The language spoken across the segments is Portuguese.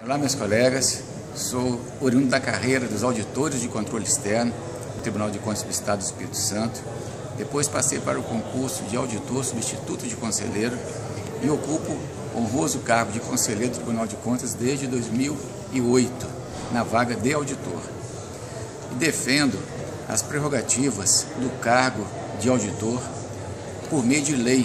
Olá, meus colegas. Sou oriundo da carreira dos auditores de controle externo do Tribunal de Contas do Estado do Espírito Santo. Depois passei para o concurso de auditor substituto de conselheiro e ocupo honroso cargo de conselheiro do Tribunal de Contas desde 2008, na vaga de auditor. E defendo as prerrogativas do cargo de auditor por meio de lei.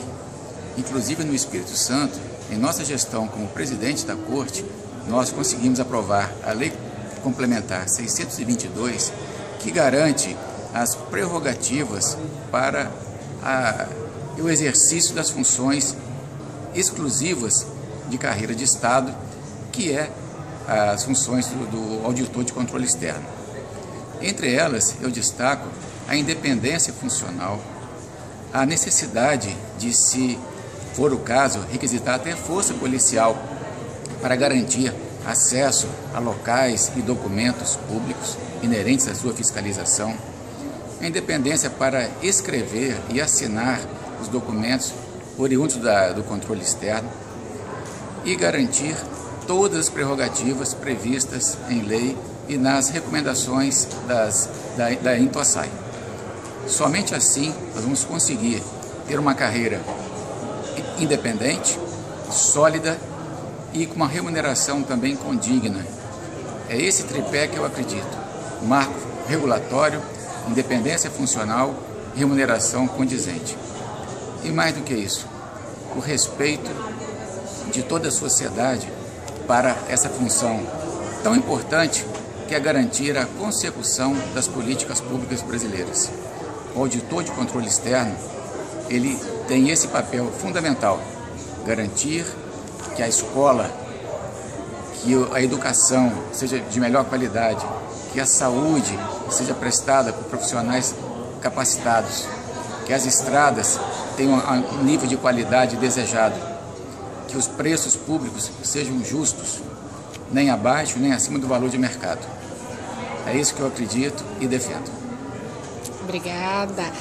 Inclusive no Espírito Santo, em nossa gestão como presidente da Corte, nós conseguimos aprovar a Lei Complementar 622, que garante as prerrogativas para a, o exercício das funções exclusivas de carreira de Estado, que é as funções do, do auditor de controle externo. Entre elas, eu destaco a independência funcional, a necessidade de, se for o caso, requisitar até força policial para garantir acesso a locais e documentos públicos inerentes à sua fiscalização, a independência para escrever e assinar os documentos oriundos da, do controle externo e garantir todas as prerrogativas previstas em lei e nas recomendações das, da, da. Somente assim nós vamos conseguir ter uma carreira independente, sólida e com uma remuneração também condigna. É esse tripé que eu acredito: marco regulatório, independência funcional, remuneração condizente. E mais do que isso, o respeito de toda a sociedade para essa função tão importante que é garantir a consecução das políticas públicas brasileiras. O auditor de controle externo, ele tem esse papel fundamental, garantir que a escola, que a educação seja de melhor qualidade, que a saúde seja prestada por profissionais capacitados, que as estradas tenham um nível de qualidade desejado, que os preços públicos sejam justos, nem abaixo nem acima do valor de mercado. É isso que eu acredito e defendo. Obrigada.